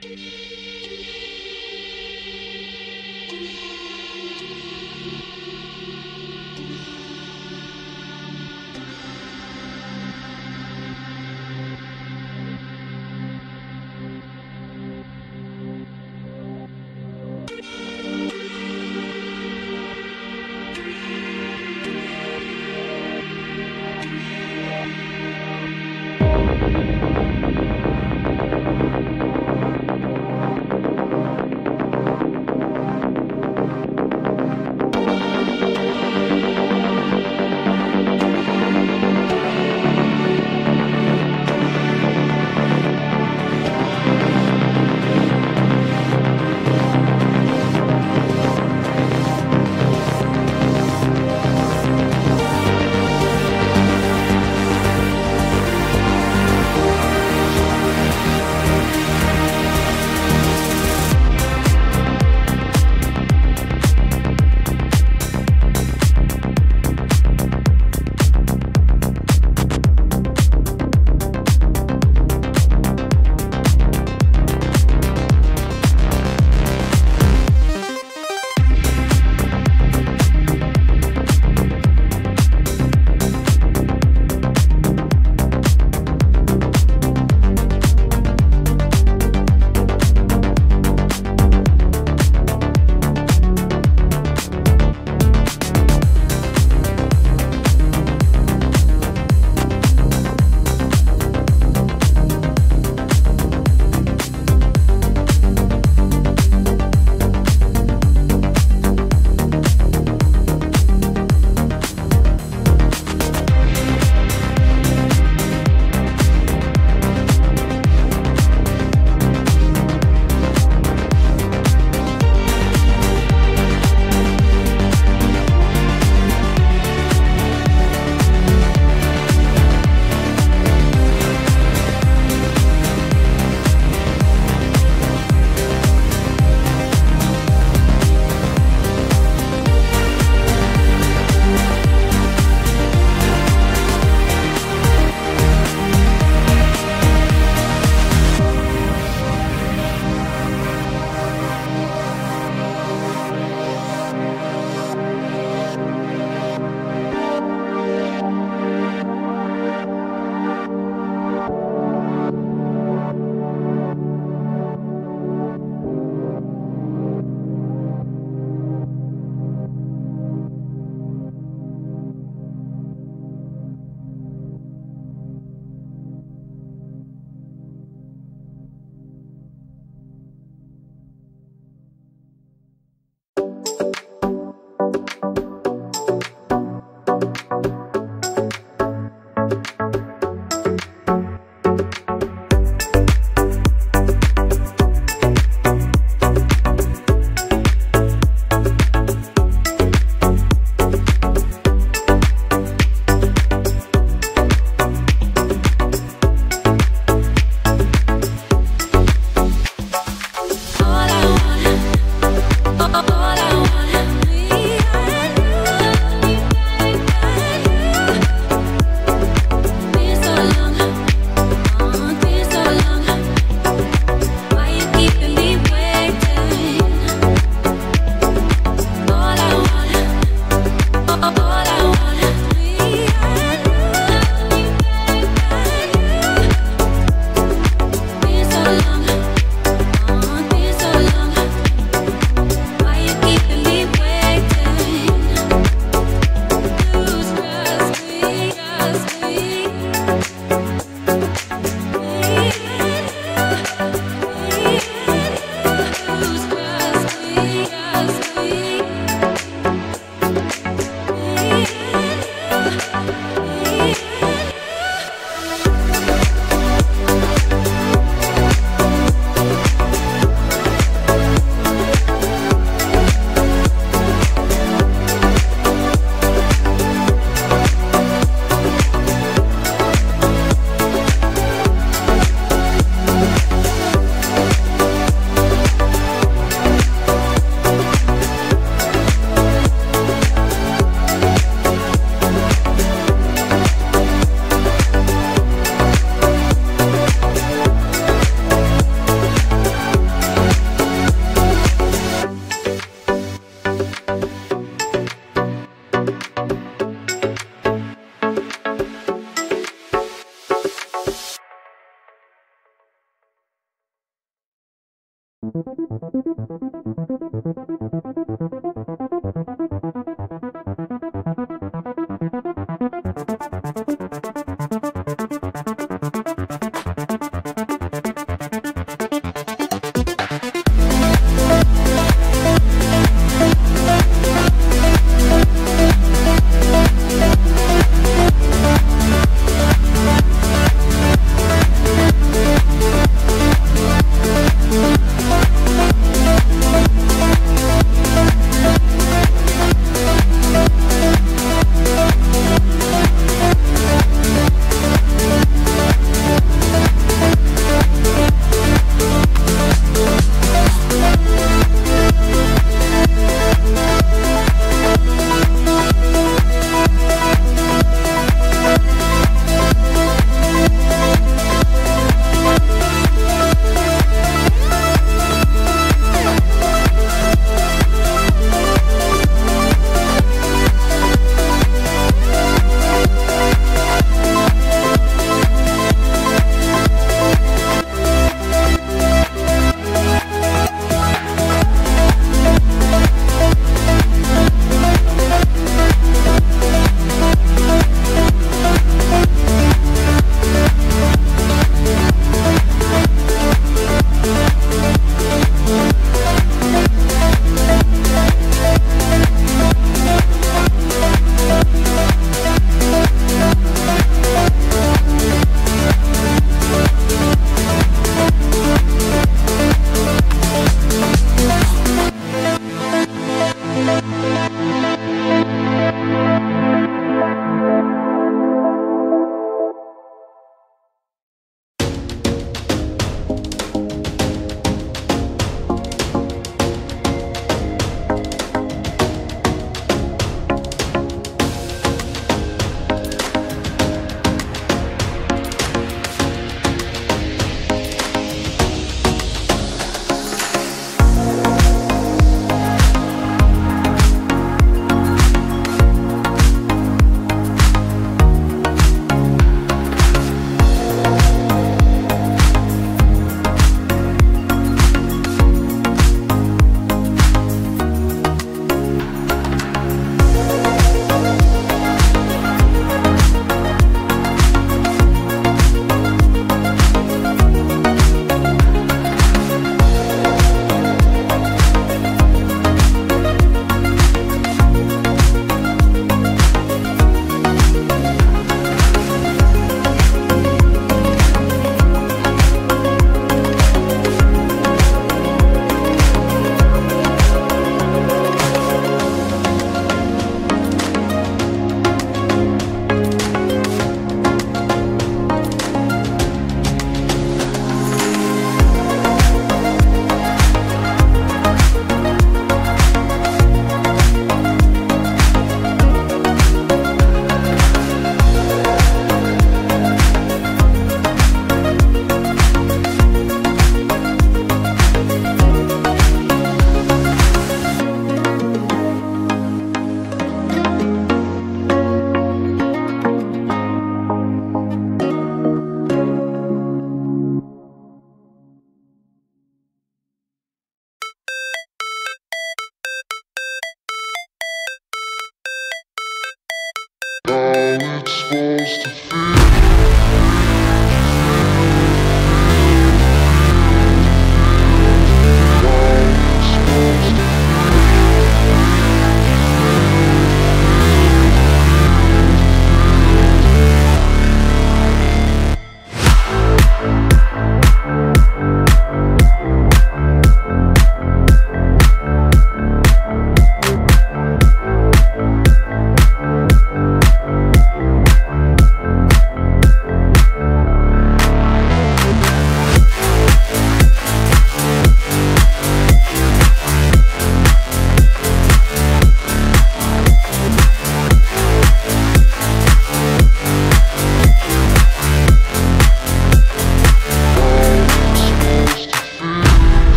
Música